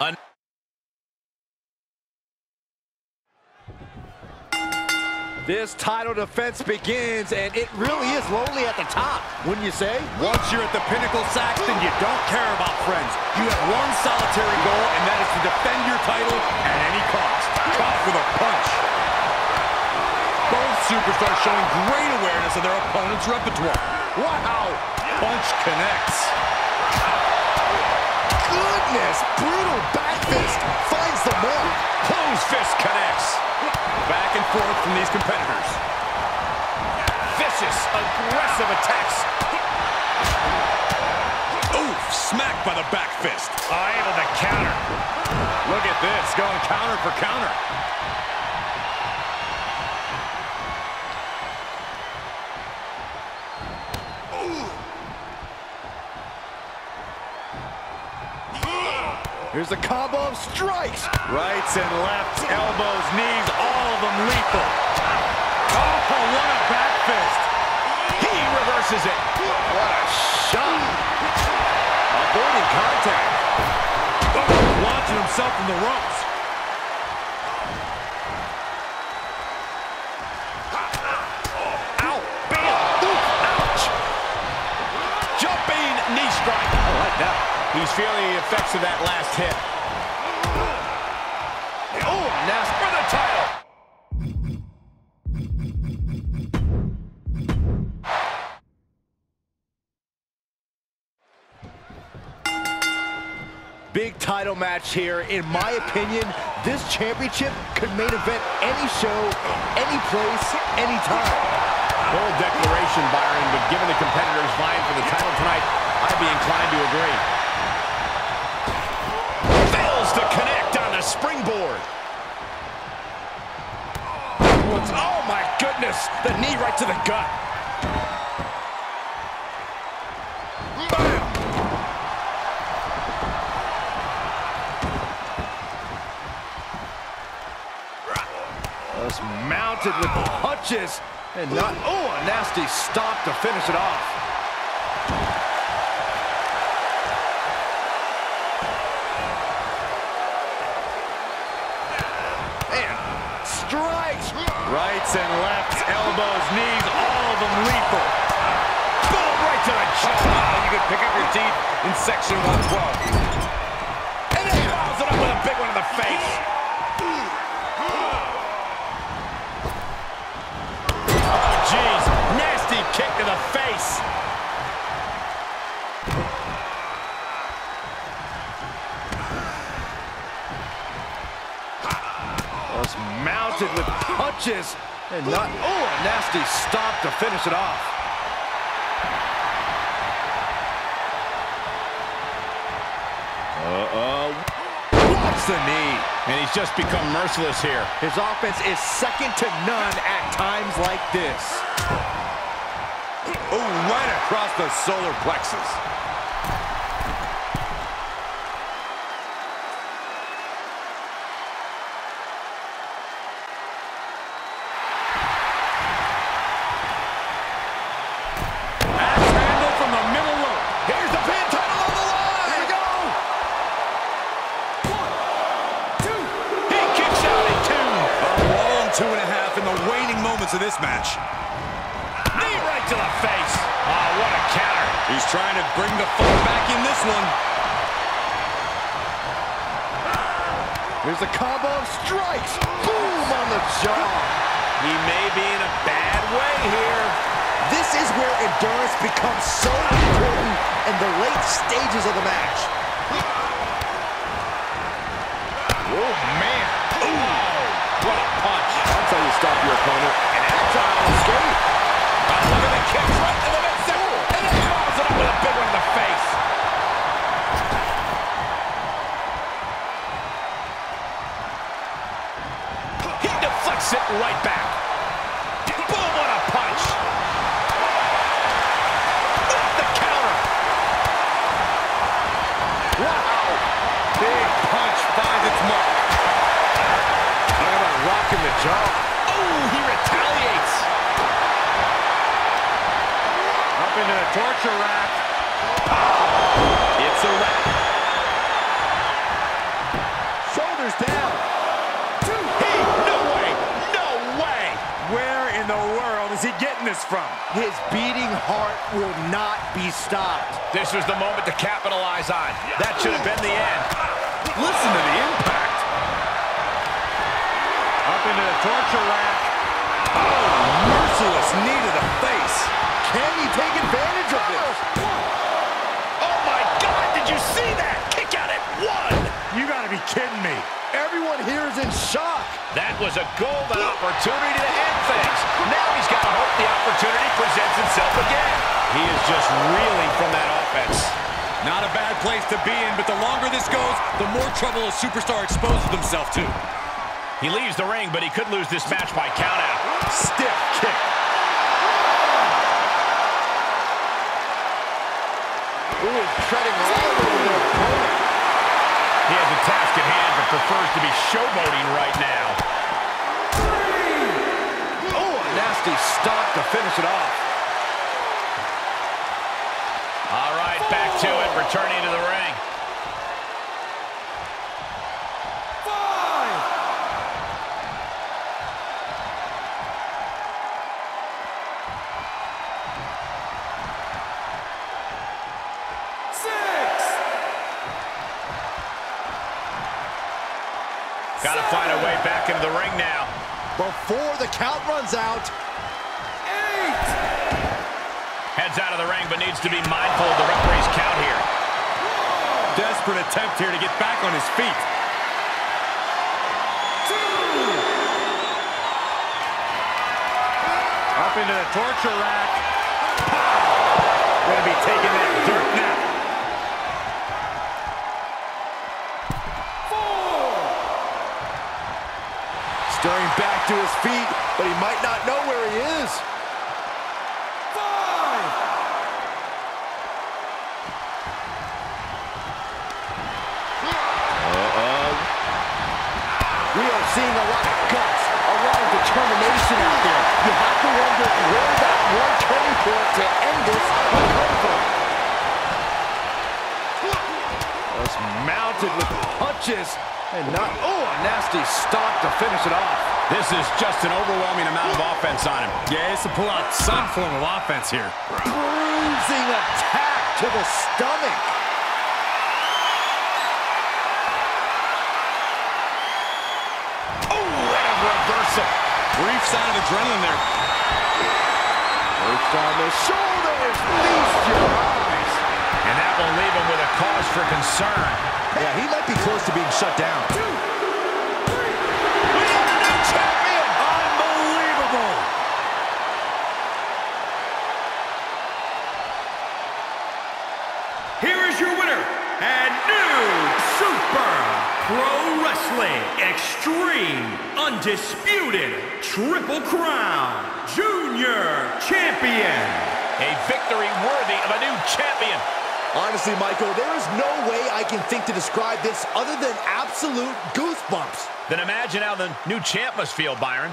An This title defense begins, and it really is lonely at the top, wouldn't you say? Once you're at the pinnacle, Saxton, you don't care about friends. You have one solitary goal, and that is to defend your title at any cost. Caught with a punch. Both superstars showing great awareness of their opponent's repertoire. Wow! Punch connects. Goodness, brutal back fist finds the mark. Close fist connects. Back and forth from these competitors. Vicious, aggressive attacks. Oof, smacked by the back fist. Able to counter. Look at this, going counter for counter. Here's a combo of strikes. Rights and lefts, elbows, knees, all of them lethal. Oh, what a back fist. He reverses it. What a shot. Avoiding contact. Oh, launching himself from the ropes. Feeling the effects of that last hit. Oh, nasty for the title. Big title match here. In my opinion, this championship could main event any show, any place, anytime. Bold declaration, Byron, but given the competitors vying for the title tonight, I'd be inclined to agree. Fails to connect on the springboard. Oh, my goodness. The knee right to the gut. Just mounted with punches and not, oh, a nasty stop to finish it off. Strikes. Rights and lefts, elbows, knees, all of them lethal. Boom, right to the jaw. Oh, you could pick up your teeth in section 112. And he follows it up with a big one in the face. Oh, jeez. Nasty kick to the face. Mounted with punches and not, oh, a nasty stop to finish it off. Uh-oh. Watch the knee. And he's just become merciless here. His offense is second to none at times like this. Oh, right across the solar plexus. Long two and a half in the waning moments of this match. Knee right to the face. Oh, what a counter. He's trying to bring the fight back in this one. Here's a combo of strikes. Boom on the jaw. He may be in a bad way here. This is where endurance becomes so important in the late stages of the match. Oh, man. Ooh. What a your opponent. An agile escape. Oh, look at the kicks right to the midsection. And then he follows it up with a big one in the face. He deflects it right back. Boom, what a punch. Off the counter. Wow. Big punch finds its mark. Talk about rocking the jaw. torture rack. It's a wrap. Shoulders down. Two. He, no way. No way. Where in the world is he getting this from? His beating heart will not be stopped. This was the moment to capitalize on. That should have been the end. Listen to the impact. Up into the torture rack. Oh, merciless knee to the face. Can he take kidding me. Everyone here is in shock. That was a golden opportunity to end things. Now he's got to hope the opportunity presents itself again. He is just reeling from that offense. Not a bad place to be in, but the longer this goes, the more trouble a superstar exposes himself to. He leaves the ring, but he could lose this match by countout. Stiff kick. Ooh, treading all over their opponent. He has a task at hand, but prefers to be showboating right now. Oh, a nasty stop to finish it off. All right, back to it, returning to the ring. Got to find a way back into the ring now. Before the count runs out. Eight. Heads out of the ring, but needs to be mindful of the referee's count here. Desperate attempt here to get back on his feet. Up into the torture rack. Gonna be taking that dirt now. Stirring back to his feet, but he might not know where he is. Five! Uh-oh. We are seeing a lot of guts, a lot of determination out there. You have to wonder where that one turning point to end this will come from. Just mounted with punches and not, oh, a nasty stop to finish it off. This is just an overwhelming amount of offense on him. Yeah, he has to pull out some form of offense here. Bruising attack to the stomach. Oh, what a reversal. Brief sign of adrenaline there. Perched on the shoulders, feast your eyes. And that will leave him with a cause for concern. Yeah, he might be close to being shut down. We have a new champion! Unbelievable! Here is your winner and new Super Pro Wrestling Extreme Undisputed Triple Crown Junior Champion. A victory worthy of a new champion. Honestly, Michael, there is no way I can think to describe this other than absolute goosebumps. Then imagine how the new champ must feel, Byron.